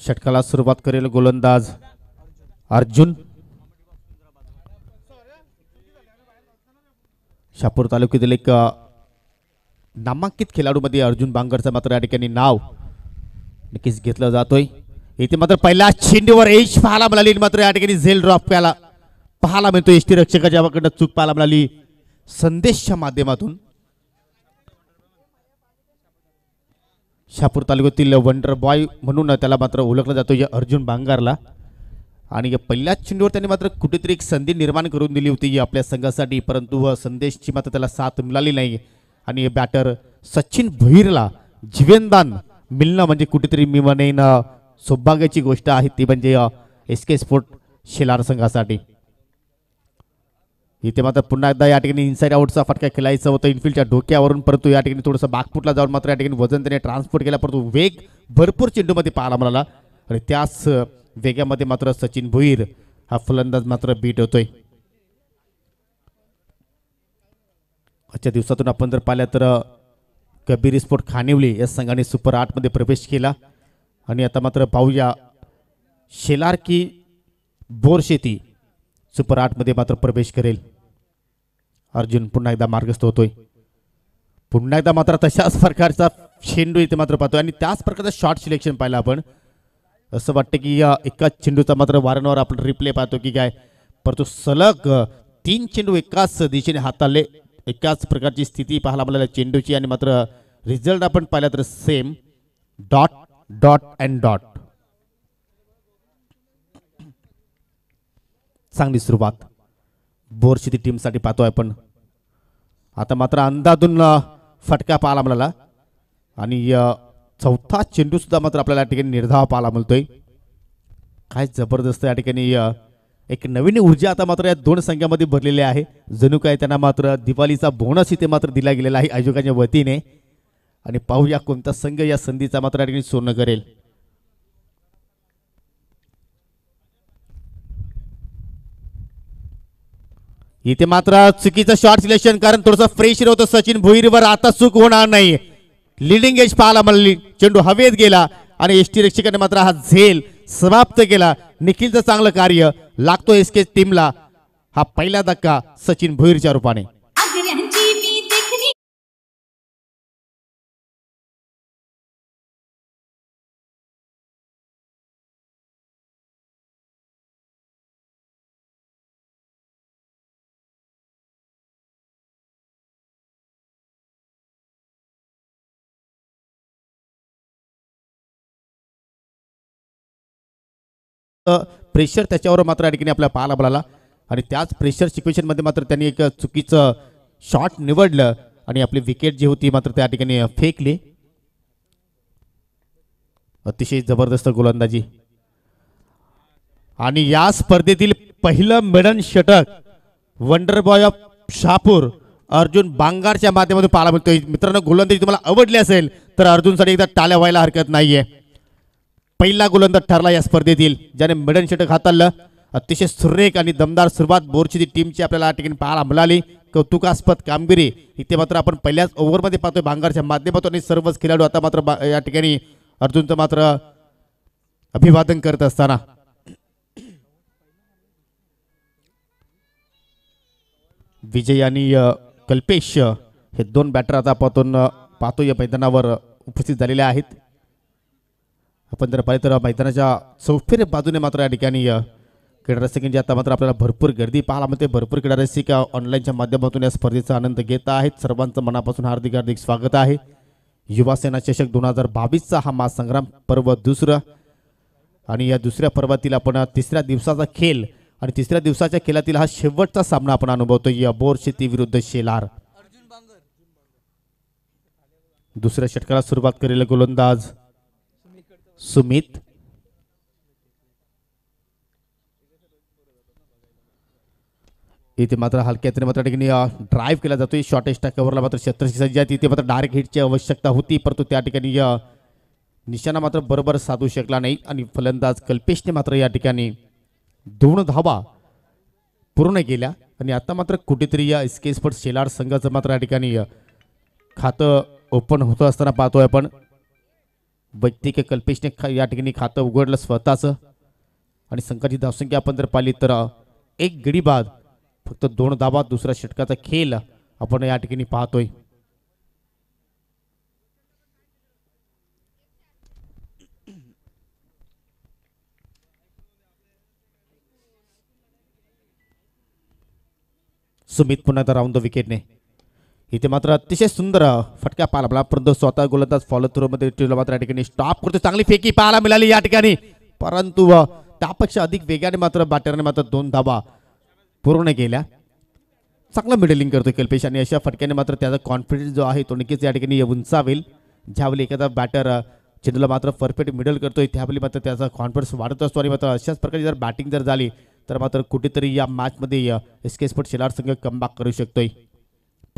षटकाला सुरुवात करेल गोलंदाज अर्जुन. शापूर तालुक्यातील एक नामांकित खेळाडूमध्ये अर्जुन बांगरचं मात्र या ठिकाणी नाव नक्कीच घेतलं जातोय. इथे मात्र पहिल्या चेंडूवर एश पाहायला मिळाली आणि मात्र या ठिकाणी झेल ड्रॉप प्याला पाहायला मिळतो एस टी रक्षकाच्या चूक पाहायला मिळाली. संदेशच्या माध्यमातून शापूर तालुक्यातील वंडर बॉय म्हणून त्याला मात्र ओळखलं जातो या अर्जुन बांगारला. आणि या पहिल्याच चेंडूवर त्यांनी मात्र कुठेतरी एक संधी निर्माण करून दिली होती आपल्या संघासाठी परंतु संदेशची मात्र त्याला साथ मिळाली नाही. आणि बॅटर सचिन भुईरला जीवनदान मिळणं म्हणजे कुठेतरी मी म्हणेन सौभाग्याची गोष्ट आहे ती म्हणजे एस के स्पोर्ट शेलार संघासाठी. इथे मात्र पुन्हा एकदा या ठिकाणी इनसाईड आउटचा फटका खेळायचा होता. इनफिल्डच्या डोक्यावरून परंतु या ठिकाणी थोडंसं बागफुटला जाऊन मात्र या ठिकाणी वजन त्याने ट्रान्सपोर्ट केला परंतु वेग भरपूर चेंडूमध्ये पाहायला मिळाला. आणि त्याच वेगामध्ये मात्र सचिन भुईर हा फलंदाज मात्र बीट होतोय. आजच्या दिवसातून आपण जर पाहिलं तर कबीर स्पोर्ट खानिवली या संघाने सुपर आठमध्ये प्रवेश केला. आणि आता मात्र पाहूया शेलार की बोरशेती सुपर आठमध्ये मात्र प्रवेश करेल. अर्जुन पुन्हा एकदा मार्गस्थ होतोय. पुन्हा एकदा मात्र तशाच प्रकारचा चेंडू इथे मात्र पाहतोय. आणि त्याच प्रकारचं शॉर्ट सिलेक्शन पाहिलं आपण. असं वाटतं की या एकाच चेंडूचा मात्र वारंवार आपण रिप्ले पाहतो की काय. परंतु सलग तीन चेंडू एकाच दिशेने हाताळले. एकाच प्रकारची स्थिती पाहायला आपल्याला चेंडूची. आणि मात्र रिझल्ट आपण पाहिला तर same dot dot and dot चांगली सुरुवात. बोरशिती टीमसाठी पाहतोय आपण. आता मात्र अंदाधून फटका पाहायला मिळाला. आणि चौथा चेंडूसुद्धा मात्र आपल्याला या ठिकाणी निर्धाव पाहायला मिळतोय. काय जबरदस्त या ठिकाणी एक नवीन ऊर्जा आता मात्र या दोन संख्यामध्ये भरलेली आहे. जणू काय त्यांना मात्र दिवाळीचा बोनस इथे मात्र दिला गेलेला आहे आयोगाच्या वतीने. आणि पाहूया कोणता संघ या संधीचा मात्र या ठिकाणी सोनं करेल. इथे मात्र चुकीचं शॉर्ट सिलेक्शन कारण थोडस फ्रेश होतं सचिन भुईरवर. आता चूक होणार नाही. लिडिंग एज पाहायला मिळाली चेंडू हवेत गेला आणि एस टी रक्षकाने मात्र हा झेल समाप्त केला. निखिलचं चांगलं कार्य. लागतो एस के टीमला हा पहिला धक्का सचिन भुईरच्या रूपाने. प्रेशर त्याच्यावर मात्र या ठिकाणी आपल्याला पाहायला मिळाला. आणि त्याच प्रेशर सिच्युएशनमध्ये मात्र त्यांनी एक चुकीचं शॉट निवडलं आणि आपली विकेट जी होती मात्र त्या ठिकाणी फेकली. अतिशय जबरदस्त गोलंदाजी. आणि या स्पर्धेतील पहिलं मिडन षटक wonder boy of Shapur Arjun बांगारच्या माध्यमातून पाहायला मिळतोय. मित्रांनो गोलंदाजी तुम्हाला आवडली असेल तर अर्जुनसाठी एकदा टाळ्या व्हायला हरकत नाहीये. पहिला गोलंदाज ठरला या स्पर्धेतील ज्याने मिडन षटक हाताळलं अतिशय सुरेख आणि दमदार सुरुवात बोरची टीमची आपल्याला या ठिकाणी पाहायला मिळाली. कौतुकास्पद कामगिरी. इथे मात्र आपण पहिल्याच ओव्हरमध्ये पाहतोय भांगारच्या माध्यमातून आणि सर्वच खेळाडू आता मात्र बा- या ठिकाणी अर्जुनचं मात्र अभिवादन करत असताना. विजय आणि कल्पेश हे दोन बॅटर आता पाहतून पाहतो या मैदानावर उपस्थित झालेले आहेत. आपण जर पाहिलं तर मैदानाच्या चौफेर बाजूने मात्र या ठिकाणी क्रीडारसिकांची आता मात्र आपल्याला भरपूर गर्दी पाहायला मिळते. भरपूर क्रीडारसिक ऑनलाईनच्या माध्यमातून या स्पर्धेचा आनंद घेत आहेत. सर्वांचं मनापासून हार्दिक हार्दिक स्वागत आहे. युवासेना चषक दोन हजार बावीसचा हा महासंग्राम पर्व दुसरं आणि या दुसऱ्या पर्वातील आपण तिसऱ्या दिवसाचा खेळ आणि तिसऱ्या दिवसाच्या खेळातील हा शेवटचा सामना आपण अनुभवतो या बोर शेती विरुद्ध शेलार. दुसऱ्या षटकाला सुरुवात करेल गोलंदाज. सुमित. इथे मात्र हलक्यातने मात्र ठिकाणी ड्राईव्ह केला जातोय. शॉर्टेस्ट कव्हरला मात्र छत्रशी सज्ज आहे तिथे मात्र डायरेक्ट हिटची आवश्यकता होती परंतु त्या ठिकाणी निशाणा मात्र बरोबर साधू शकला नाही आणि फलंदाज कल्पेशने मात्र या ठिकाणी दोन धावा पूर्ण केल्या. आणि आता मात्र कुठेतरी या एस स्पोर्ट्स शेलार संघाचं मात्र या ठिकाणी खातं ओपन होतं असताना पाहतोय आपण. वैयक्तिक कल्पेशने खा या ठिकाणी खातं उघडलं स्वतःचं. आणि संघाची धावसंख्या आपण जर पाहिली तर एक गडी बाद फक्त दोन दाबा दुसऱ्या षटकाचा खेळ आपण या ठिकाणी पाहतोय. सुमित पुन्हा तर राऊंड द विकेटने. इथे मात्र अतिशय सुंदर फटक्या पाहायला मिळाला. परंतु स्वतः गोलंदाज फॉलो थ्रो मध्ये मात्र या ठिकाणी स्टॉप करतो चांगली फेकी पाहायला मिळाली या ठिकाणी. परंतु त्यापेक्षा अधिक वेगाने मात्र बॅटरने मात्र दोन धाबा पूर्ण केल्या. चांगलं मिडलिंग करतो कल्पेश आणि अशा फटक्याने मात्र त्याचा कॉन्फिडन्स जो आहे तो नक्कीच या ठिकाणी उंचावेल. ज्यावेळी एखादा बॅटर चेंडूला मात्र परफेक्ट मिडल करतोय त्यावेळी मात्र त्याचा कॉन्फिडन्स वाढत असतो आणि मात्र अशाच प्रकारे जर बॅटिंग जर झाली तर मात्र कुठेतरी या मॅचमध्ये एस के स्पोर्ट शेलार संघ कमबॅक करू शकतोय.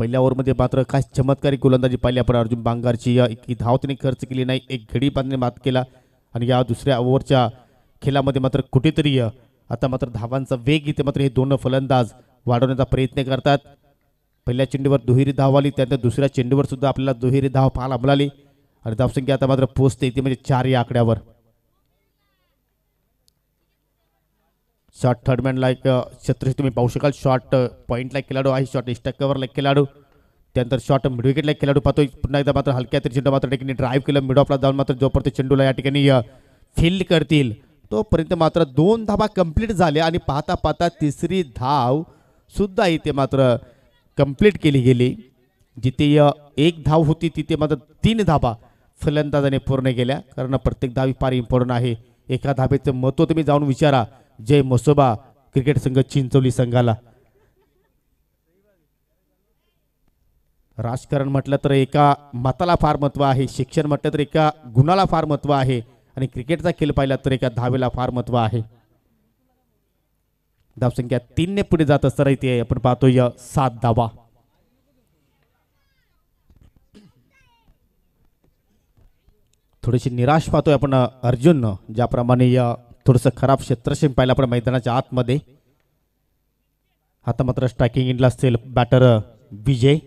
पहिल्या ओव्हरमध्ये मात्र काय चमत्कारी गोलंदाजी पाहिली आपण. अर्जुन बांगारची अ, इतकी धाव त्याने खर्च केली नाही. एक घडी बांधणे मात केला. आणि या दुसऱ्या ओव्हरच्या खेळामध्ये मात्र कुठेतरी आता मात्र धावांचा वेग इथे मात्र हे दोन फलंदाज वाढवण्याचा प्रयत्न करतात. पहिल्या चेंडूवर दुहेरी धाव आली. त्यानंतर दुसऱ्या चेंडूवर सुद्धा आपल्याला दुहेरी धाव पाहायला मिळाली. आणि धावसंख्या आता मात्र पोचते ती म्हणजे चार या आकड्यावर. शॉर्ट थर्डमॅनला एक अ, छत्रशी तुम्ही पाहू शकाल. शॉर्ट पॉईंटला एक खेळाडू आहे. शॉर्ट इस्टकवरला एक खेळाडू. त्यानंतर शॉर्ट मिडविकेटला एक खेळाडू पाहतोय. पुन्हा एकदा मात्र हलक्या तरी चेंडू मात्र ठिकाणी ड्राईव्ह केलं. मिड ऑफला जाऊन मात्र जोपर्यंत चेंडूला या ठिकाणी uh, फील्ड करतील तोपर्यंत मात्र दोन धाबा कंप्लीट झाल्या आणि पाहता पाहता तिसरी धाव सुद्धा इथे मात्र कंप्लीट केली गेली. जिथे uh, एक धाव होती तिथे मात्र तीन धाबा फलंदाजाने पूर्ण केल्या. कारण प्रत्येक धावी फार इम्पॉर्टंट आहे. एका धाबेचं महत्त्व तुम्ही जाऊन विचारा. जय मोसोबा क्रिकेट संघ चिंचवली संघाला. राजकारण म्हटलं तर एका मताला फार महत्त्व आहे शिक्षण म्हटलं तर एका गुणाला फार महत्त्व आहे आणि क्रिकेटचा खेळ पाहिला तर एका धावेला फार महत्त्व आहे. धावसंख्या तीनने पुढे जात असताना इथे आपण पाहतो या सात धावा. थोडीशी निराश पाहतोय आपण अर्जुननं अर्जुन ज्याप्रमाणे या थोडंसं खराब क्षेत्रक्षण पाहिलं आपण मैदानाच्या आतमध्ये. आता मात्र स्ट्रायकिंग इंडला असतील बॅटर विजय.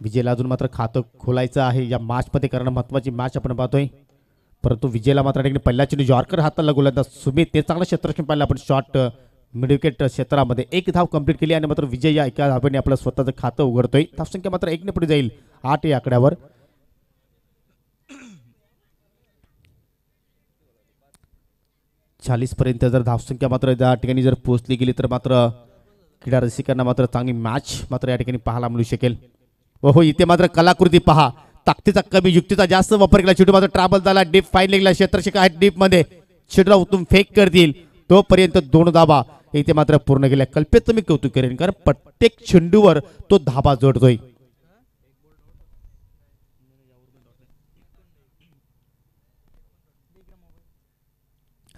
विजयला अजून मात्र खातं खोलायचं आहे. या मॅचमध्ये कारण महत्वाची मॅच आपण पाहतोय. परंतु विजयला मात्र ठिकाणी पहिल्या चिन्ह जॉर्कर हाताला गोलंदाज सुमित. ते चांगलं क्षेत्रक्षण पाहिलं आपण. शॉर्ट मिडविकेट क्षेत्रामध्ये एक धाव कंप्लीट केली आणि मात्र विजय या एका धावेने आपलं स्वतःचं खातं उघडतोय. धावसंख्या मात्र एकने पुढे जाईल. आठ या आकड्यावर. चाळीसपर्यंत जर धावसंख्या मात्र त्या ठिकाणी जर पोहोचली गेली तर मात्र क्रीडा रसिकांना मात्र चांगली मॅच मात्र या ठिकाणी पाहायला मिळू शकेल. व हो इथे मात्र कलाकृती पहा. ताकदीचा कमी युक्तीचा जास्त वापर केला. शेवटी मात्र ट्रॅव्हल झाला. डीप फाईन लेगला क्षेत्रशिका आहे डीपमध्ये मध्ये. उतून फेक करतील तोपर्यंत दोन धाबा इथे मात्र पूर्ण केल्या. कल्पेचं मी कौतुक करेन कारण प्रत्येक चेंडूवर तो धाबा जोडतोय.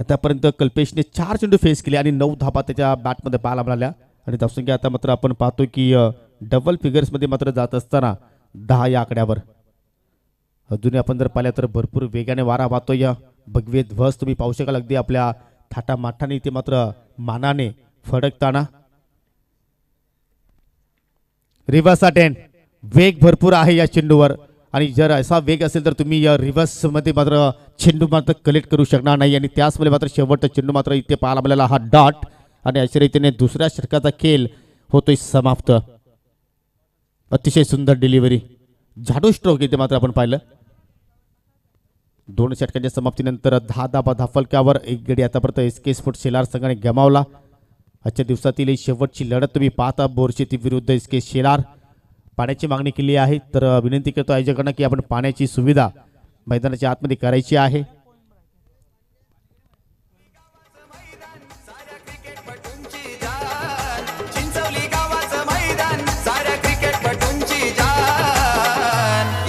आतापर्यंत कल्पेशने चार चेंडू फेस केले आणि नऊ धाबा त्याच्या बॅटमध्ये पाहायला मिळाल्या. आणि धावसंख्या आता मात्र आपण पाहतो की डबल फिगर्समध्ये मात्र जात असताना दहा या आकड्यावर. अजूनही आपण जर पाहिल्या तर भरपूर वेगाने वारा वाहतो या भगवे ध्वज तुम्ही पाहू शकाल अगदी आपल्या थाटा माठाने इथे मात्र मानाने फडकताना. Reverse attend. वेग भरपूर आहे या चेंडूवर. आणि जर असा वेग असेल तर तुम्ही या रिव्हर्समध्ये मात्र चेंडू मात्र कलेक्ट करू शकणार नाही. आणि त्याचमध्ये मात्र शेवटचा चेंडू मात्र इथे पाहायला मिळाला हा डॉट आणि अशा रीतीने दुसऱ्या षटकाचा खेळ होतोय समाप्त. अतिशय सुंदर डिलिव्हरी झाडू स्ट्रोक इथे मात्र आपण पाहिलं. दोन षटकांच्या समाप्तीनंतर दहा धाबा धाफलक्यावर एक गडी आतापर्यंत एस के स्पोर्ट शेलार संघाने गमावला. आजच्या दिवसातील शेवटची लढत तुम्ही पाहता बोरशेती विरुद्ध एस के शेलार पाण्याची मागणी केली आहे. तर विनंती करतो आयोजकांना की आपण पाण्याची सुविधा मैदानाच्या आतमध्ये करायची आहे.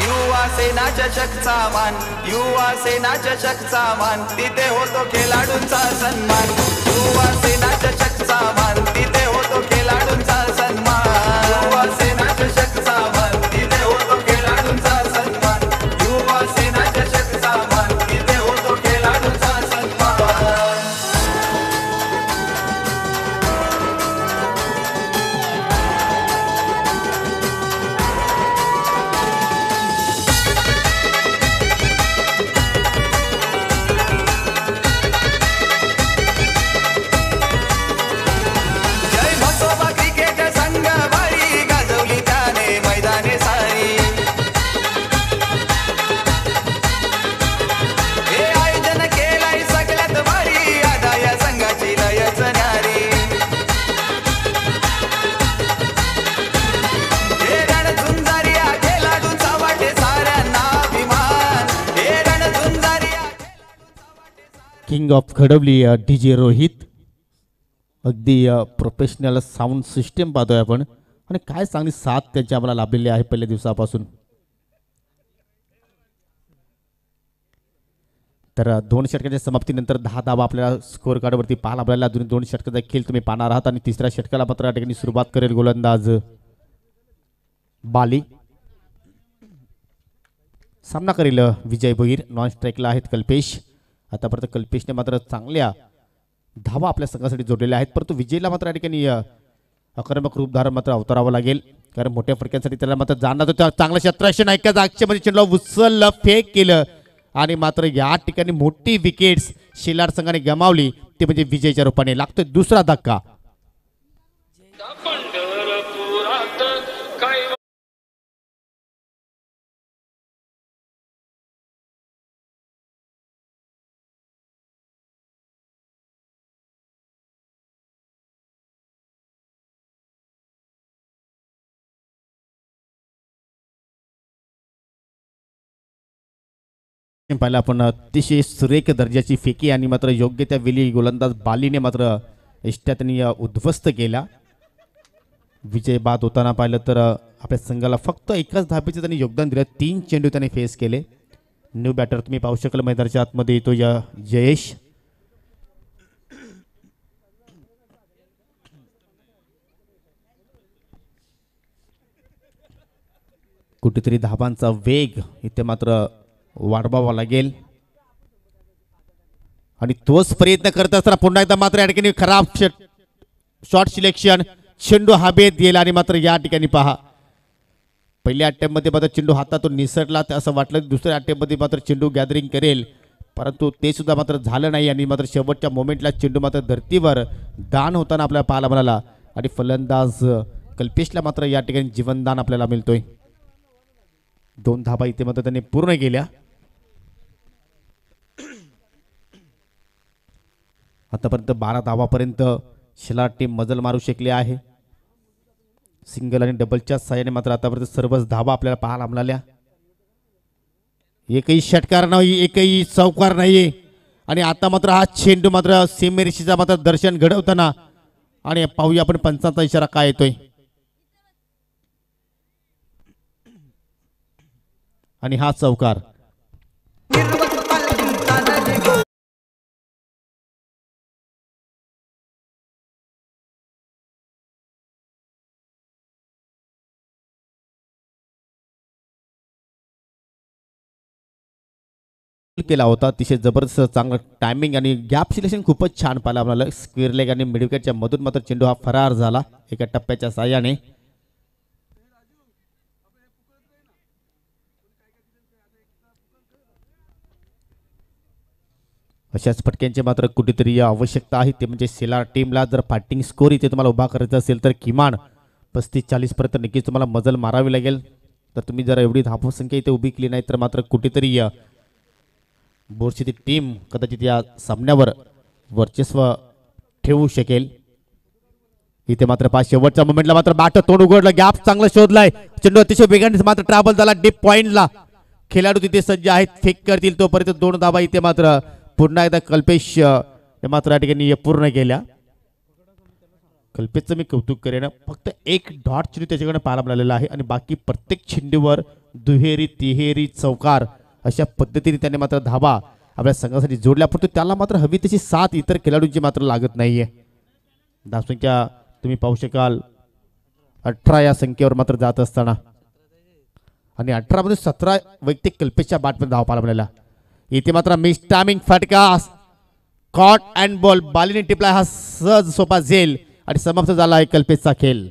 युवा सेना चषकचा मान. युवा सेना चषकचा मान. तिथे होतो खेळाडूंचा सन्मान. युवा सेना चषकचा मान. तिथे होतो खेळाडूंचा सन्मान. घडवली डी जे रोहित. अगदी प्रोफेशनल साऊंड सिस्टीम पाहतोय आपण. आणि काय चांगली साथ त्यांची आम्हाला लाभलेली आहे पहिल्या दिवसापासून. तर दोन षटकाच्या समाप्तीनंतर दहा धावा आपल्याला स्कोअर कार्डवरती पाहायला आपल्याला अजून दोन षटकाचा खेळ तुम्ही पाहणार आहात. आणि तिसऱ्या षटकाला मात्र या ठिकाणी सुरुवात करेल गोलंदाज बाली. सामना करेल विजय भोईर. नॉन स्ट्राईकला आहेत कल्पेश. आतापर्यंत कल्पेशने मात्र चांगल्या धावा आपल्या संघासाठी जोडलेल्या आहेत. परंतु विजयला मात्र या ठिकाणी आक्रमक रूप धारण मात्र अवतरावं लागेल. कारण मोठ्या फटक्यांसाठी त्याला मात्र जाणार होतं चांगलं शत्रक्षण ऐका मध्ये चेंडूला उचललं फेक केलं आणि मात्र या ठिकाणी मोठी विकेट्स शेलार संघाने गमावली. ते म्हणजे विजयच्या रूपाने. लागतोय दुसरा धक्का. पाहिलं आपण अतिशय सुरेख दर्जाची फेकी आणि मात्र योग्य त्या वेळी गोलंदाज बालीने मात्र इष्ट्या उद्ध्वस्त केला. विजय बाद होताना पाहिलं तर आपल्या संघाला फक्त एकाच धापेचं त्यांनी योगदान दिलं. तीन चेंडू त्यांनी फेस केले. न्यू बॅटर तुम्ही पाहू शकाल मैदानाच्या आतमध्ये येतो या जयेश. कुठेतरी धाबांचा वेग इथे मात्र वाढवावा लागेल आणि तोच प्रयत्न करत असताना पुन्हा एकदा मात्र या ठिकाणी खराब शॉर्ट सिलेक्शन चेंडू हवेत गेला आणि मात्र या ठिकाणी पहा. पहिल्या अट्टेमध्ये मात्र चेंडू हातातून निसटला तर असं वाटलं दुसऱ्या अट्ट्यामध्ये मात्र चेंडू गॅदरिंग करेल. परंतु ते सुद्धा मात्र झालं नाही आणि मात्र शेवटच्या मोमेंटला चेंडू मात्र धर्तीवर दान होताना आपल्याला पाहायला मिळाला. आणि फलंदाज कल्पेशला मात्र या ठिकाणी जीवनदान आपल्याला मिळतोय. दोन धाबा इथे मात्र त्यांनी पूर्ण केल्या. आतापर्यंत बारा धावापर्यंत शिला टीम मजल मारू शकली आहे. सिंगल आणि डबलच्या साह्याने मात्र आतापर्यंत सर्वच धावा आपल्याला पाहायला मिळाल्या. एकही षटकार नाही एकही चौकार नाही. आणि आता मात्र हा चेंडू मात्र सीमेरेषीचा मात्र दर्शन घडवताना आणि पाहूया आपण पंचांचा इशारा काय येतोय. आणि हा चौकार. केला होता. अतिशय जबरदस्त चांगलं टायमिंग आणि गॅप सिलेक्शन खूपच छान पाहिलं आपल्याला स्क्वेअर लेग आणि मिडविकेटच्या मधून मात्र चेंडू हा फरार झाला. एका टप्प्याच्या साह्याने. अशाच फटक्यांची मात्र कुठेतरी आवश्यकता आहे. ते म्हणजे सेलार टीमला जर फायटिंग स्कोर इथे तुम्हाला उभा करायचा असेल तर किमान पस्तीस चाळीसपर्यंत नक्कीच तुम्हाला मजल मारावी लागेल. तर तुम्ही जर एवढी धापसंख्या इथे उभी केली नाही तर मात्र कुठेतरी अ, ती टीम कदाचित या सामन्यावर वर्चस्व ठेवू शकेल. इथे मात्र पाच शेवटच्या मोमेंटला मात्र बॅट तोंड उघडलं. गॅप चांगलं शोधलाय. चेंडू अतिशय वेगाने मात्र ट्रॅव्हल झाला. डीप पॉइंटला खेळाडू तिथे सज्ज आहेत. फेक करतील तोपर्यंत दोन धाबा इथे मात्र पुन्हा एकदा कल्पेश मात्र या ठिकाणी पूर्ण केल्या. कल्पेशचं मी कौतुक करेन. फक्त एक डॉट चेंडू त्याच्याकडे पाहायला मिळालेला आहे. आणि बाकी प्रत्येक चेंडूवर दुहेरी तिहेरी चौकार अशा पद्धतीने त्याने मात्र धाबा आपल्या संघासाठी जोडल्या. परंतु त्याला मात्र हवी तशी साथ इतर खेळाडूंची मात्र लागत नाही आहे धावसंख्या तुम्ही पाहू शकाल. अठरा या संख्येवर मात्र जात असताना. आणि अठरामध्ये सतरा वैयक्तिक कल्पेशच्या बाटमध्ये धाव पाहायला इथे मात्र मिस टायमिंग फटका. कॉट अँड बॉल बालीने टिपला हा सहज सोपा झेल. आणि समाप्त झाला आहे कल्पेशचा खेळ.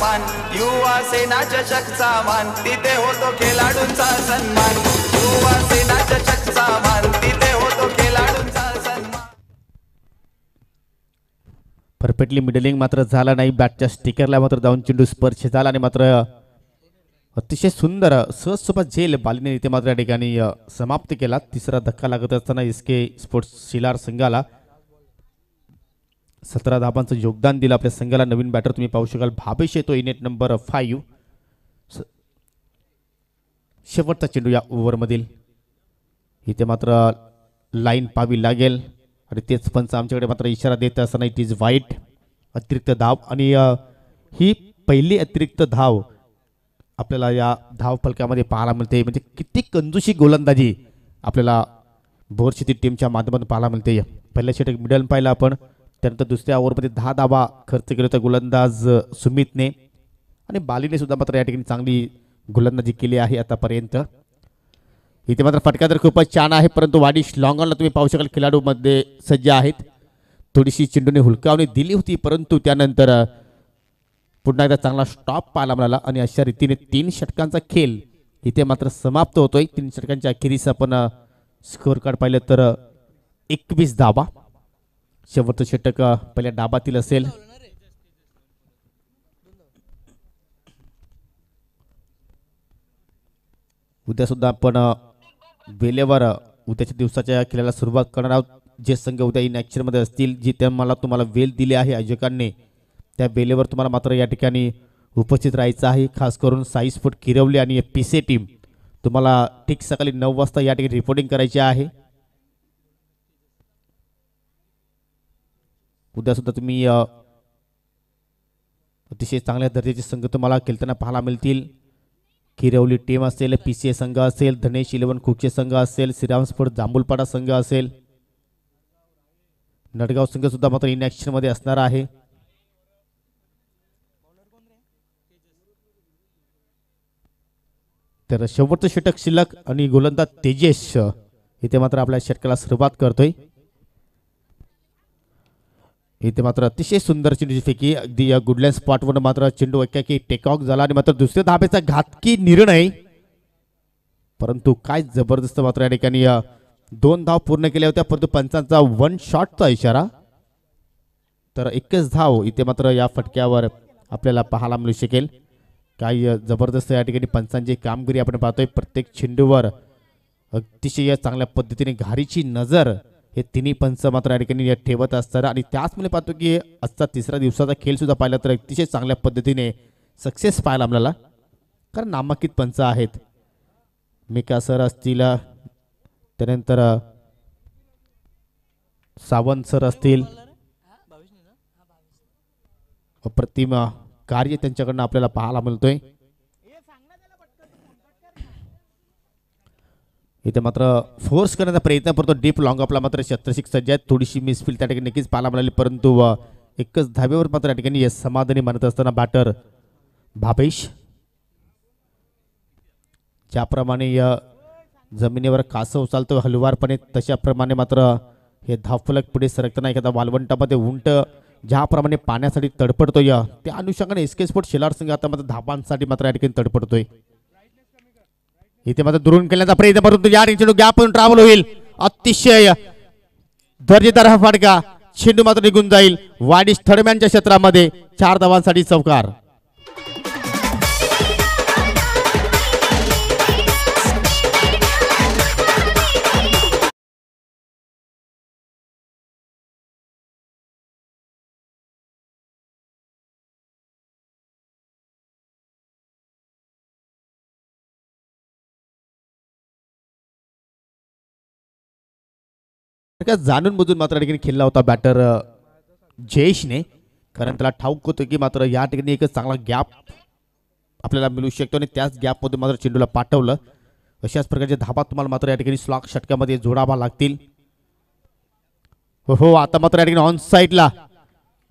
मान. युवा सेना चषकचा मान. तिथे होतो खेळाडूंचा सन्मान. युवा सेना चषकचा मान. तिथे होतो खेळाडूंचा सन्मान. परफेक्टली मिडलिंग मात्र झाला नाही. बॅटच्या स्टिकरला मात्र जाऊन चेंडू स्पर्श झाला आणि मात्र अतिशय सुंदर सहज सोबत झेल बालीने इथे मात्र या ठिकाणी समाप्त केला. तिसरा धक्का लागत असताना एस के स्पोर्ट्स शिलार संघाला सतरा धाबांचं योगदान दिलं. आपल्या संघाला नवीन बॅटर तुम्ही पाहू शकाल. भावेश येतो इनेट नंबर फाईव्ह स- शेवटचा चेंडू या ओव्हरमधील. इथे मात्र लाईन पाहावी लागेल. आणि तेच पंच आमच्याकडे मात्र इशारा देत असताना इट इज वाईट अतिरिक्त धाव आणि ही पहिली अतिरिक्त धाव आपल्याला या धाव फलक्यामध्ये पाहायला मिळते. म्हणजे किती कंजूशी गोलंदाजी आपल्याला बोरशेती टीमच्या माध्यमातून पाहायला मिळते. पहिल्या षटक मिडल पाहिलं आपण. त्यानंतर दुसऱ्या ओव्हरमध्ये दहा धावा खर्च केला होता गोलंदाज सुमितने. आणि बालीने सुद्धा मात्र या ठिकाणी चांगली गोलंदाजी केली आहे आतापर्यंत. इथे मात्र फटका तर खूपच छान आहे परंतु वाडीश लॉंगॉनला तुम्ही पाहू शकाल खेळाडूमध्ये सज्ज आहेत. थोडीशी चेंडूने हुलकावणी दिली होती परंतु त्यानंतर पुन्हा एकदा चांगला स्टॉप पाहायला मिळाला आणि अशा रीतीने तीन षटकांचा खेळ इथे मात्र समाप्त होतोय. तीन षटकांच्या अखेरीस आपण स्कोअर कार्ड पाहिलं तर एकवीस धावा. शेवटचं षटक पहिल्या डाबातील असेल. उद्या सुद्धा आपण वेलेवर वेळेवर उद्याच्या दिवसाच्या खेळाला सुरुवात करणार आहोत. जे संघ उद्या इन ॲक्शनमध्ये असतील जी त्या मला तुम्हाला वेल दिली आहे आयोजकांनी त्या वेलेवर तुम्हाला मात्र या ठिकाणी उपस्थित राहायचं आहे. खास करून साई स्पोर्ट किरवली आणि पी टीम. तुम्हाला ठीक सकाळी नऊ वाजता या ठिकाणी रिपोर्टिंग करायची आहे. उद्यासुद्धा तुम्ही अतिशय चांगल्या दर्जाचे संघ तुम्हाला खेळताना पाहायला मिळतील. किरवली टीम असेल पी सी ए संघ असेल धनेश इलेवन खुपचे संघ असेल श्रीराम स्पोर्ट जांभूलपाडा संघ असेल. नडगाव संघसुद्धा मात्र इन ॲक्शनमध्ये असणार आहे. तर शेवटचं षटक शिल्लक आणि गोलंदाज तेजेश इथे मात्र आपल्या षटकाला सुरुवात करतोय. इथे मात्र अतिशय सुंदर चेंडूची फेकी अगदी या गुडलँड स्पॉटवर मात्र चेंडू एकाकी टेकऑफ झाला आणि मात्र दुसऱ्या धाब्याचा घातकी निर्णय. परंतु काय जबरदस्त मात्र या ठिकाणी दोन धाव पूर्ण केल्या होत्या परंतु पंचांचा वन शॉटचा इशारा. तर एकच धाव इथे मात्र या फटक्यावर आपल्याला पाहायला मिळू शकेल. काही जबरदस्त या ठिकाणी पंचांची कामगिरी आपण पाहतोय. प्रत्येक चेंडूवर अतिशय चांगल्या पद्धतीने घारीची नजर हे तिन्ही पंच मात्र या ठिकाणी ठेवत असतात. आणि त्याचमुळे पाहतो की आजचा तिसऱ्या दिवसाचा खेळ सुद्धा पाहिला तर अतिशय चांगल्या पद्धतीने सक्सेस पाहायला आपल्याला कारण नामांकित पंच आहेत. मिका सर असतील त्यानंतर सावंत सर असतील. प्रतिमा कार्य त्यांच्याकडनं आपल्याला पाहायला मिळतोय. इथे मात्र फोर्स करण्याचा प्रयत्न करतो. डीप लॉंग आपला मात्र शत्रशिक सज्ज आहेत. थोडीशी मिसफील त्या ठिकाणी नक्कीच पाहायला मिळाली. परंतु एकच धाब्यावर मात्र या ठिकाणी यश समाधानी म्हणत असताना बॅटर भापेश. ज्याप्रमाणे या जमिनीवर कासव चालतो हलवारपणे तशाप्रमाणे मात्र हे धावफलक पुढे सरकताना एखादा वालवंटामध्ये उंट ज्याप्रमाणे पाण्यासाठी तडपडतो या त्या अनुषंगाने एसके स्पोर्ट शेलार संघ आता मात्र धाबांसाठी मात्र या ठिकाणी तडपडतोय. इथे मात्र दुरून केल्याचा प्रयत्न परंतु या ठिकाणी गॅप ट्रॅव्हल होईल. अतिशय दर्जेदार हा फाटका. चेंडू मात्र निघून जाईल. वाडिश थडम्यांच्या क्षेत्रामध्ये चार धावांसाठी चौकार. का जाणून बुजून मात्र या ठिकाणी खेळला होता बॅटर जयेशने. कारण त्याला ठाऊक होतं की मात्र या ठिकाणी एक चांगला गॅप आपल्याला मिळू शकतो आणि त्याच गॅपमध्ये मात्र चेंडूला पाठवलं. अशाच प्रकारचे धाबा तुम्हाला मात्र या ठिकाणी स्लॉक षटकामध्ये जोडावा लागतील. हो हो आता मात्र या ठिकाणी ऑन साईडला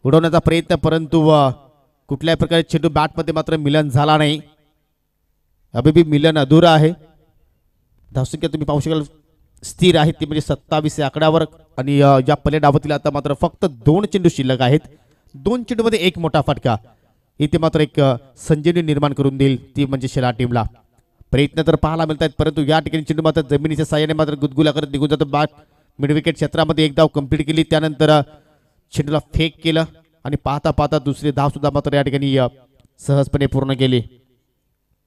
उडवण्याचा प्रयत्न परंतु कुठल्याही प्रकारे चेंडू बॅटमध्ये मात्र मिलन झाला नाही. अभिबी मिलन अधुरा आहे. धावसंख्या तुम्ही पाहू शकाल. स्थिर आहे ती म्हणजे सत्तावीस या आकड्यावर. आणि या पले पहिल्या डावातील आता मात्र फक्त दोन चेंडू शिल्लक आहेत. दोन चेंडूमध्ये एक मोठा फटका. इथे मात्र एक संजीवनी निर्माण करून देईल ती म्हणजे शेला टीमला. प्रयत्न तर पाहायला मिळत आहेत परंतु या ठिकाणी चेंडू मात्र जमिनीच्या साह्याने मात्र गुदगुला करत निघून जातो. बॅट मिडविकेट क्षेत्रामध्ये एक धाव कंप्लीट केली त्यानंतर चेंडूला फेक केलं आणि पाहता पाहता दुसरी धाव सुद्धा मात्र या ठिकाणी सहजपणे पूर्ण केली.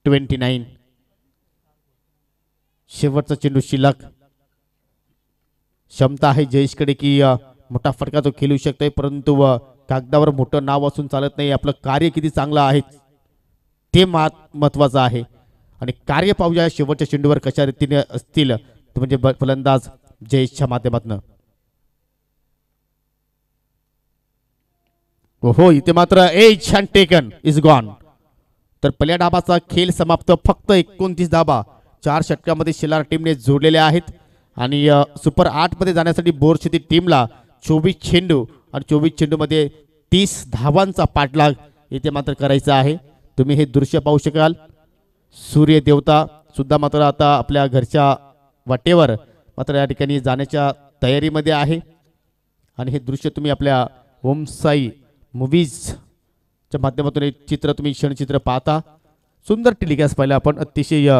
Twenty nine. शेवटचा चेंडू शिल्लक. क्षमता आहे जयेशकडे की मोठा फटका तो खेळू शकतोय परंतु कागदावर मोठं नाव असून चालत नाही. आपलं कार्य किती चांगलं आहे ते मात महत्वाचं आहे. आणि कार्य पाहूया शेवटच्या चेंडूवर कशा रीतीने असतील ते म्हणजे फलंदाज जयेशच्या माध्यमातून. हो इथे मात्र ए छान टेकन इज गॉन तर पहिल्या डाबाचा खेळ समाप्त फक्त एकोणतीस धाबा. चार षटकामध्ये शिलार टीमने जोडलेले आहेत. आणि सुपर आठमध्ये जाण्यासाठी बोरशेती टीमला चोवीस चेंडू आणि चोवीस चेंडूमध्ये तीस धावांचा पाठलाग येथे मात्र करायचा आहे. तुम्ही हे दृश्य पाहू शकाल. सूर्य देवता सुद्धा मात्र आता आपल्या घरच्या वाटेवर मात्र या ठिकाणी जाण्याच्या तयारीमध्ये आहे. आणि हे दृश्य तुम्ही आपल्या ओमसाई मूवीजच्या माध्यमातून हे चित्र तुम्ही क्षणचित्र पाहता. सुंदर टेलिकास्ट पाहिलं आपण. अतिशय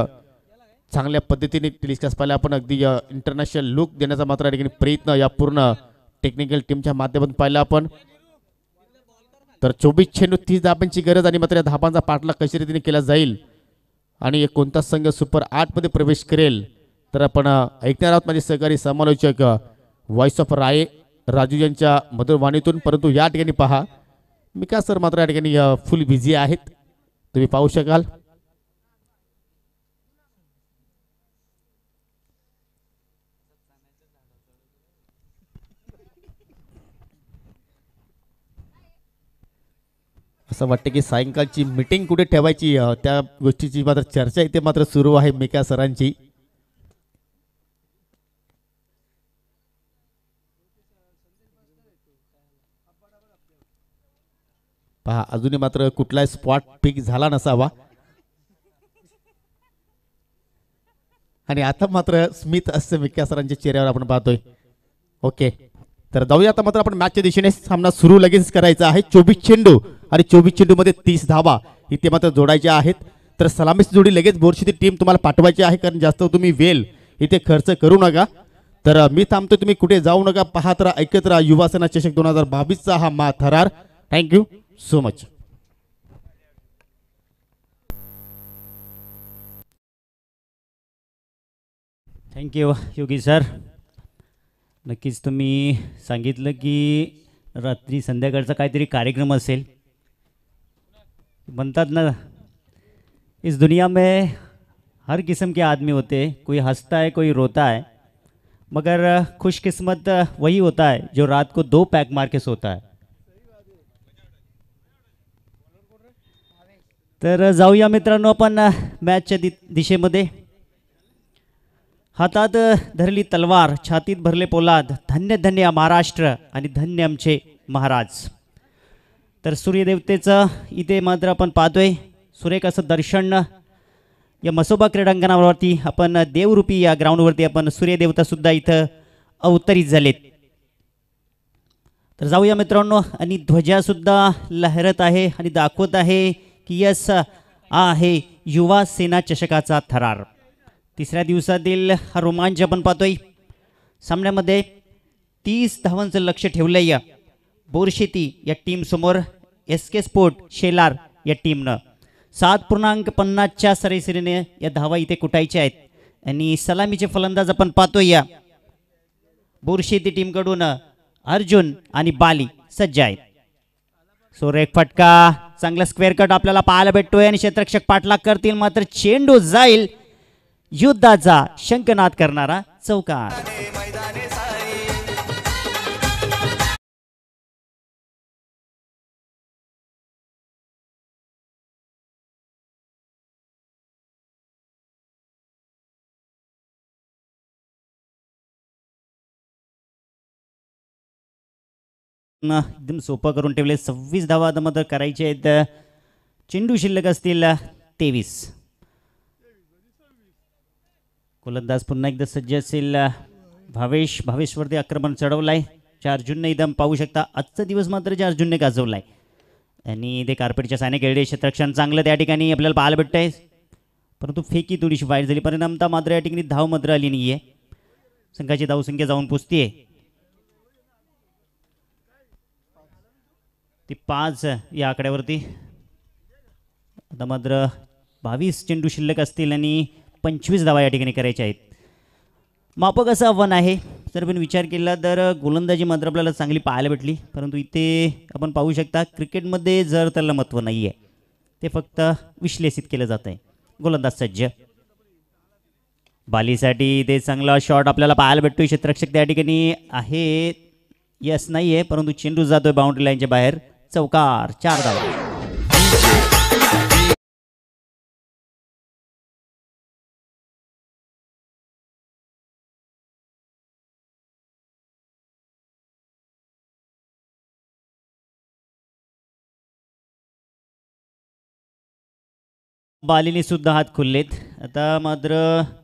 चांगल्या पद्धतीने टेलिकास्ट पाहिलं. आपण अगदी इंटरनॅशनल लुक देण्याचा मात्र या ठिकाणी प्रयत्न या पूर्ण टेक्निकल टीमच्या माध्यमातून पाहिला आपण. तर चोवीस चेंडू तीस धाबांची गरज आणि मात्र या धाबांचा पाठलाग कशा रीतीने केला जाईल आणि एक कोणता संघ सुपर आठमध्ये प्रवेश करेल? तर आपण ऐकणार आहोत माझे सहकारी समालोचक व्हॉइस ऑफ राय राजू यांच्या मधुर वाणीतून. परंतु या ठिकाणी पहा मी का सर मात्र या ठिकाणी फुल बिझी आहेत. तुम्ही पाहू शकाल. असं वाटतं की सायंकाळची मिटिंग कुठे ठेवायची? त्या गोष्टीची मात्र चर्चा इथे मात्र सुरू आहे मिका सरांची. पहा अजूनही मात्र कुठलाही स्पॉट पिक झाला नसावा. आणि आता मात्र स्मिथ असं मिक्या सरांच्या चेहऱ्यावर आपण पाहतोय. ओके. तर जाऊया आता मात्र आपण मॅचच्या दिशेने. सामना सुरू लगेच करायचा आहे. चोवीस चेंडू आणि चोवीस चेंडू मध्ये तीस धावा इथे मात्र जोडायच्या आहेत. तर सलामीस जोडी लगेच बोरशीची टीम तुम्हाला पाठवायची आहे कारण जास्त तुम्ही वेल इथे खर्च करू नका. तर मी थांबतो तुम्ही कुठे जाऊ नका पाहत राहा ऐकत राहा. युवासेना चषक दोन हजार बावीसचा हा मा थरार thank you so much thank you Yogi sir नक्कीच तुम्ही सांगितलं की रात्री संध्याकाळचा काहीतरी कार्यक्रम असेल. म्हणतात ना इस दुनिया में हर किस्म के आदमी होते कोई हंसता है कोई रोता है मगर खुशकिस्मत वही होता है जो रात को दो पैक मार के सोता है। तर जाऊया मित्रांनो आपण मॅचच्या दि दिशेमध्ये. हातात धरली तलवार छातीत भरले पोलाद धन्य धन्य महाराष्ट्र आणि धन्य आमचे महाराज. तर सूर्यदेवतेचं इथे मात्र आपण पाहतोय सुरेख असं दर्शन या मसोबा क्रीडांगणावरती आपण देवरूपी या ग्राउंडवरती आपण सूर्यदेवतासुद्धा इथं अवतरित झालेत. तर जाऊया मित्रांनो आणि ध्वजासुद्धा लहरत आहे आणि दाखवत आहे की यस आहे युवा सेना चषकाचा थरार. तिसऱ्या दिवसातील हा रोमांच आपण पाहतोय. सामन्यामध्ये तीस धावांचं लक्ष ठेवलं या बोरशेती या टीमसमोर एस के स्पोर्ट शेलार या टीमनं सात पूर्णांक पन्नासच्या सरासरीने या धावा इथे कुटायच्या आहेत. आणि सलामीचे फलंदाज आपण पाहतोय या बोरशेती टीमकडून अर्जुन आणि बाली सज्ज आहेत. सो रेख फटका चांगला स्क्वेअर कट आपल्याला पाहायला भेटतोय आणि क्षेत्रक्षक पाठलाग करतील. मात्र चेंडू जाईल. युद्धाचा शंकनाद करणारा चौकार. एकदम सोपं करून ठेवले. सव्वीस धावा आता मात्र करायचे आहेत. चेंडू शिल्लक असतील तेवीस. गोलंदाज पुन्हा एकदा सज्ज असेल भावेश भावेशवरती आक्रमण चढवलाय. चार जूनने एकदम पाहू शकता आजचा दिवस मात्र चार जूनने गाजवलाय. आणि ते कार्पेटच्या साने खेळले क्षेत्रक्षण चांगलं त्या ठिकाणी आपल्याला पाहायला भेटतंय. परंतु फेकी थोडीशी वाईट झाली. परिणामता मात्र या ठिकाणी धाव मात्र आली नाही आहे संघाची धावसंख्या जाऊन पोचतीये ती पाच या आकड्यावरती. आता मात्र बावीस चेंडू शिल्लक असतील आणि पंचवीस धावा या ठिकाणी करायच्या आहेत. मापक असं आव्हान आहे. जर आपण विचार केला तर गोलंदाजी मात्र आपल्याला चांगली पाहायला भेटली. परंतु इथे आपण पाहू शकता क्रिकेटमध्ये जर त्याला महत्त्व नाही आहे ते फक्त विश्लेषित केलं जात आहे. गोलंदाज सज्ज. बालीसाठी ते चांगला शॉट आपल्याला पाहायला भेटतोय. क्षेत्ररक्षक त्या ठिकाणी आहे. यस नाही आहे परंतु चेंडू जातोय बाउंड्री लाईनच्या बाहेर. चौकार चार धावा. बालीने सुद्धा हात खुललेत. आता मात्र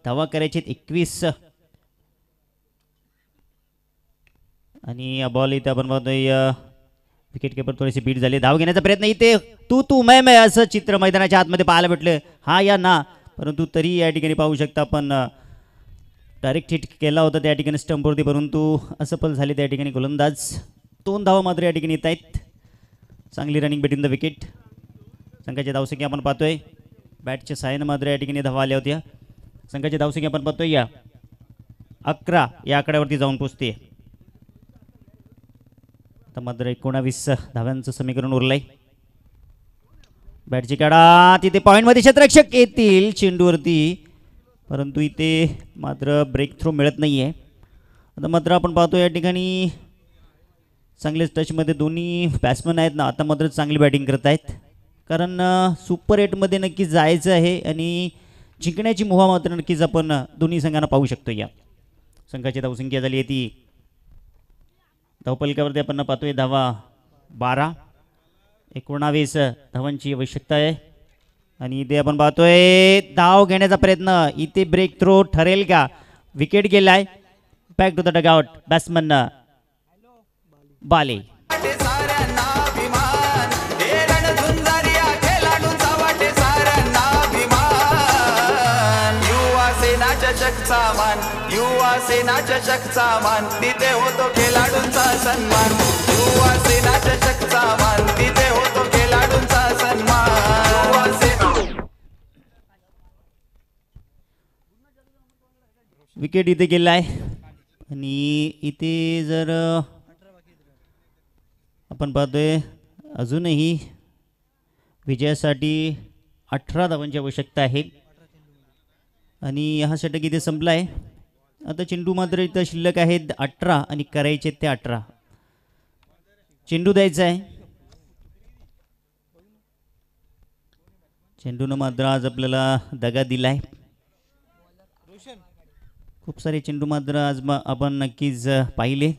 धावा करायचे एकवीस. आणि बॉल इथे आपण पाहतोय विकेट किपर थोडीशी बीट झाली. धाव घेण्याचा प्रयत्न इथे तू तू मै मै असं चित्र मैदानाच्या आतमध्ये पाहायला भेटलं. हा या ना. परंतु तरी या ठिकाणी पाहू शकता आपण डायरेक्ट हिट केला होता त्या ठिकाणी स्टंपवरती परंतु असफल झाले त्या ठिकाणी गोलंदाज. दोन धावा मात्र या ठिकाणी येत आहेत. चांगली रनिंग बिटवीन द विकेट संघाची धावसंख्या आपण पाहतोय. बॅटच्या साहाय्यानं मात्र या ठिकाणी धावा आल्या होत्या संघाची धावसंख्या आपण पाहतो या. अकरा या आकड्यावरती जाऊन पोचते आता मात्र एकोणावीस धाव्यांचं समीकरण उरलंय. बॅटची काढा. तिथे पॉईंटमध्ये क्षेत्ररक्षक येतील चेंडूवरती. परंतु इथे मात्र ब्रेक थ्रू मिळत नाही आहे आता मात्र आपण पाहतो या ठिकाणी. चांगलेच टचमध्ये दोन्ही बॅट्समन आहेत ना आता मात्र चांगली बॅटिंग करत आहेत कारण सुपर एटमध्ये नक्की जायचं आहे आणि जिंकण्याची मुभा मात्र नक्कीच आपण दोन्ही संघांना पाहू शकतो या. संघाची धावसंख्या झाली आहे ती. धावपलकावरती आपण पाहतोय धावा बारा. एकोणावीस धावांची आवश्यकता आहे. आणि इथे आपण पाहतोय धाव घेण्याचा प्रयत्न. इथे ब्रेक थ्रो ठरेल का? विकेट गेलाय. Back to the dugout batsman Bale. सेना चषकचा मान तिथे होतो खेळाडूंचा सन्मान. युवा सेना चषकचा मान तिथे होतो खेळाडूंचा सन्मान. विकेट इथे गेला आहे. आणि इथे जर आपण पाहतोय अजूनही विजयासाठी अठरा धावांची आवश्यकता आहे. आणि हा षटक इथे संपला आहे. आता चेंडू मात्र इथं शिल्लक आहेत अठरा आणि करायचे ते अठरा. चेंडू द्यायचा आहे. चेंडूनं मात्र आज आपल्याला दगा दिलाय. खूप सारे चेंडू मात्र आज आपण नक्कीच पाहिले.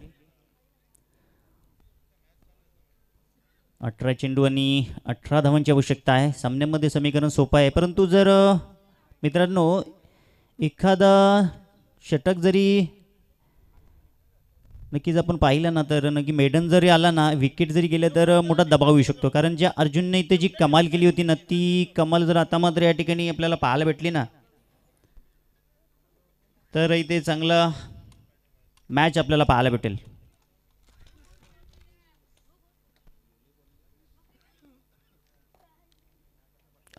अठरा चेंडू आणि अठरा धावांची आवश्यकता आहे. सामन्यामध्ये समीकरण सोपं आहे. परंतु जर मित्रांनो एखादा षटक जरी नक्कीच आपण पाहिलं ना तर नक्की मेडन जरी आला ना विकेट जरी गेलं तर मोठा दबाव येऊ शकतो. कारण ज्या अर्जुनने इथे जी कमाल केली होती ना ती कमाल जर आता मात्र या ठिकाणी आपल्याला पाहायला भेटली ना तर इथे चांगला मॅच आपल्याला पाहायला भेटेल.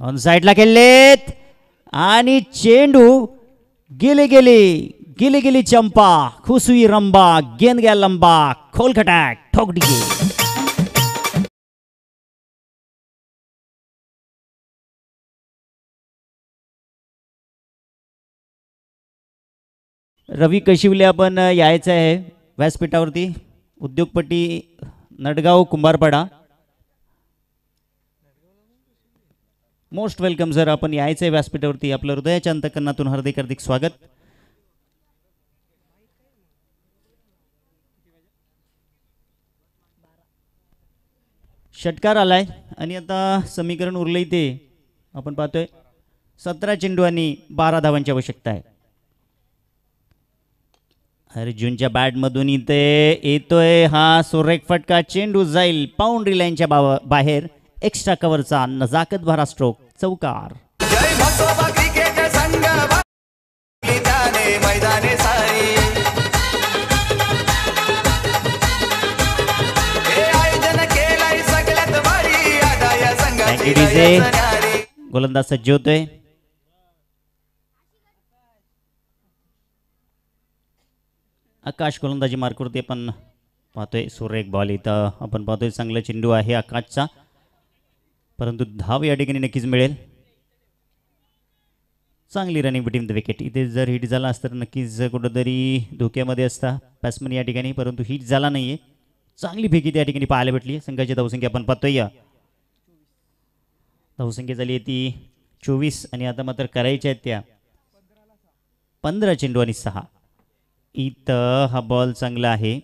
ऑन साईडला खेळलेत. आणि चेंडू गेले गेले गेले गेली चंपा खुसवी रंबा गेंद गया लंबा खोल खटाक ठोक डिगे. रवी कशिवले आपण यायचं आहे व्यासपीठावरती. उद्योगपती Nadgaon Kumbharpada. Most welcome sir आपण यायचं आहे व्यासपीठावरती आपलं हृदयाच्या अंतकरणातून हार्दिक हार्दिक स्वागत. षटकार आलाय आणि आता समीकरण उरलंय ते आपण पाहतोय. सतरा चेंडू आणि बारा धावांची आवश्यकता आहे. अर्जुनच्या बॅटमधून इथे येतोय हा सुरेख फटका चेंडू जाईल बाउंड्री लाईनच्या बाहेर. एक्स्ट्रा कव्हरचा नजाकत भरा स्ट्रोक चौकार. गोलंदाज सज्ज होतोय. आकाश गोलंदाजी मार्कवरती आपण पाहतोय. सुरेख बॉल इथं आपण पाहतोय. चांगला चेंडू आहे आकाशचा. परंतु धाव या ठिकाणी नक्कीच मिळेल. चांगली रनिंग बिटवीन द विकेट इथे जर हिट झाला असतं तर नक्कीच कुठंतरी धोक्यामध्ये असता बॅट्समन या ठिकाणी परंतु हिट झाला नाही आहे चांगली फेकी त्या ठिकाणी पाहायला भेटली. संघाची धावसंख्या आपण पाहतोय या. धावसंख्या झाली आहे ती चोवीस आणि आता मात्र करायच्या आहेत त्या. पंधरा चेंडू आणि सहा. इथं हा बॉल चांगला आहे.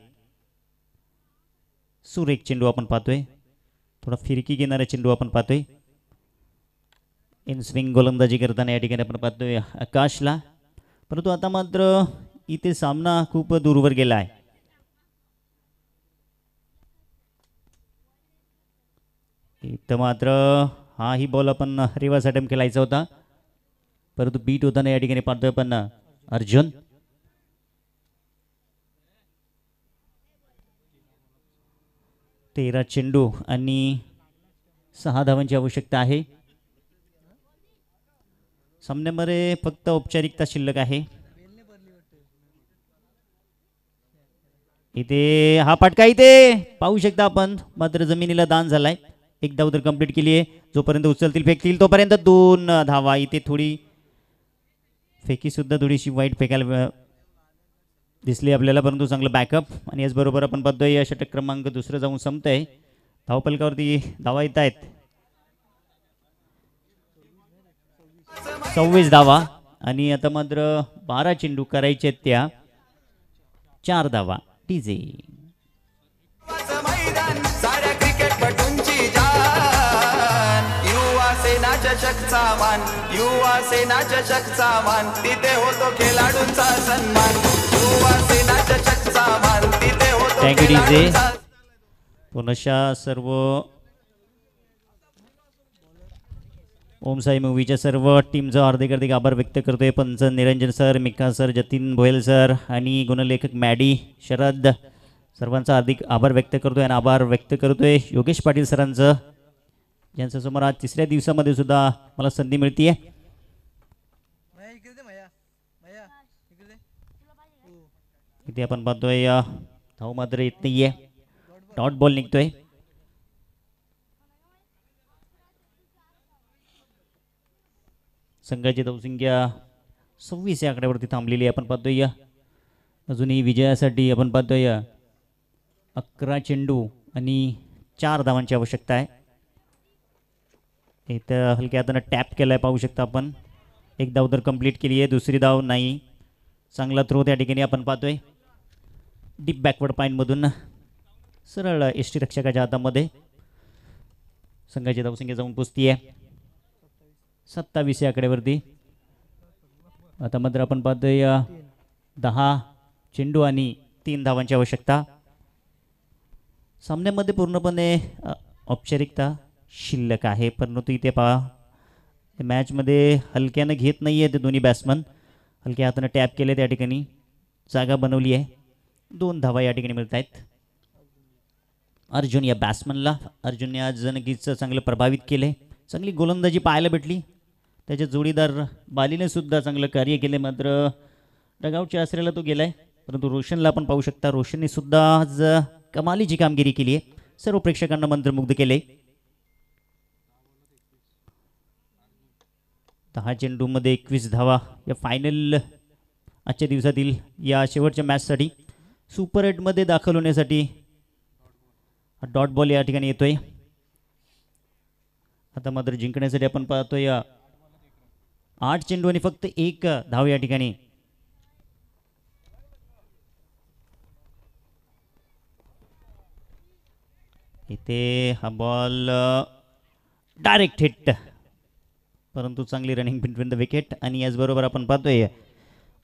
सुरेख चेंडू आपण पाहतोय. थोडा फिरकी घेणारा चेंडू आपण पाहतोय. इन स्विंग गोलंदाजी करताना या ठिकाणी आपण पाहतोय आकाशला. परंतु आता मात्र इथे सामना खूप दूरवर गेला आहे. इथं मात्र हा ही बॉल आपण रिवर्स अटेम्प्ट खेळायचा होता. परंतु बीट होताना या ठिकाणी पाहतोय आपण अर्जुन. तेरा चेंडू आणि सहा धावांची आवश्यकता आहे. सामन्यामध्ये फक्त औपचारिकता शिल्लक आहे. इथे हा फटका इथे. पाहू शकता आपण मात्र जमिनीला दान झालाय. एक धाव तर कंप्लीट केली आहे. जोपर्यंत उचलतील फेकतील तोपर्यंत दोन धावा. इथे थोडी फेकी सुद्धा थोडीशी वाईट फेकायला दिसली आपल्याला परंतु चांगलं बॅकअप आणि याचबरोबर आपण बघतोय या षटक क्रमांक दुसरं जाऊन संपत आहे धावपलकावरती धावा येत आहेत. सव्वीस धावा. आणि आता मात्र बारा चेंडू करायचे आहेत त्या. चार धावा. टीजे युवा सेना चषकचा मान युवा सेना चषकचा मान तिथे होतो खेळाडूंचा सन्मान. थँक्यू डी जे पुनशा सर्व ओम साई मूवीच्या सर्व टीमचं हार्दिक हार्दिक आभार व्यक्त करतोय. पंच Niranjan sir Mika sir Jatin Bhoyal sir आणि गुणलेखक मॅडी शरद सर्वांचा हार्दिक आभार व्यक्त करतोय आणि आभार व्यक्त करतोय योगेश पाटील सरांचं. ज्यांच्यासमोर आज तिसऱ्या दिवसामध्ये सुद्धा मला संधी मिळते आहे इकडे दे मया मया इकडे दे इथे आपण पाहतोय धाव मात्र येत नाहीये. डॉट बॉल निघतोय. संघाची धावसंख्या सव्वीस या आकड्यावरती थांबलेली आहे. आपण पाहतोय अजूनही विजयासाठी आपण पाहतोय अकरा चेंडू आणि चार धावांची आवश्यकता आहे. इथं हलक्या हातानं टॅप केला आहे पाहू शकता आपण. एक धाव तर कंप्लीट केली आहे दुसरी धाव नाही. चांगला थ्रो त्या ठिकाणी आपण पाहतोय. डीप बॅकवर्ड पाईनमधून सरळ एस टी रक्षकाच्या हातामध्ये संघाची धावसंख्या जाऊन पोचती आहे सत्तावीस या आकड्यावरती. आता मात्र आपण पाहतोय दहा चेंडू आणि तीन धावांची आवश्यकता. सामन्यामध्ये पूर्णपणे औपचारिकता शिल्लक आहे परंतु इथे पहा मॅचमध्ये हलक्यानं घेत नाही आहे ते दोन्ही बॅट्समन हलक्या हातानं टॅप केले त्या ठिकाणी. जागा बनवली आहे दोन धावा या ठिकाणी मिळत आहेत. अर्जुन या बॅट्समनला अर्जुनने आज जनगीतचं चांगलं प्रभावित केले चांगली गोलंदाजी पाहायला भेटली. त्याच्या जोडीदार बालीने सुद्धा चांगलं कार्य केले मात्र डगावच्या आसऱ्याला तो गेलाय. परंतु रोशनला आपण पाहू शकता रोशनने सुद्धा आज कमालीची कामगिरी केली आहे. सर्व प्रेक्षकांना मंत्रमुग्ध केले दहा चेंडूमध्ये एकवीस धावा या फायनल आजच्या दिवसातील या शेवटच्या मॅचसाठी सुपर एटमध्ये दाखल होण्यासाठी डॉट बॉल या ठिकाणी येतोय. आता मात्र जिंकण्यासाठी आपण पाहतोय आठ चेंडू आणि फक्त एक धाव या ठिकाणी. इथे हा बॉल डायरेक्ट हिट. परंतु चांगली रनिंग बिटवीन द विकेट. आणि याचबरोबर आपण पाहतोय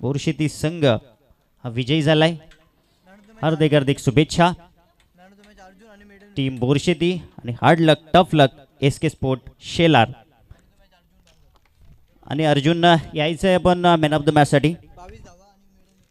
बोरशेती संघ हा विजयी झालाय. हार्दिक हार्दिक शुभेच्छा. आणि टीम बोरशेती आणि hard luck tough luck S K sport Shelar आणि अर्जुन यायचं आहे पण मॅन ऑफ द मॅचसाठी